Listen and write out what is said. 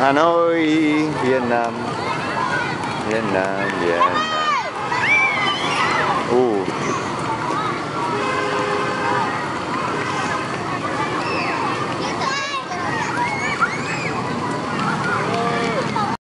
Hà Nội Việt Nam Việt Nam Việt Nam.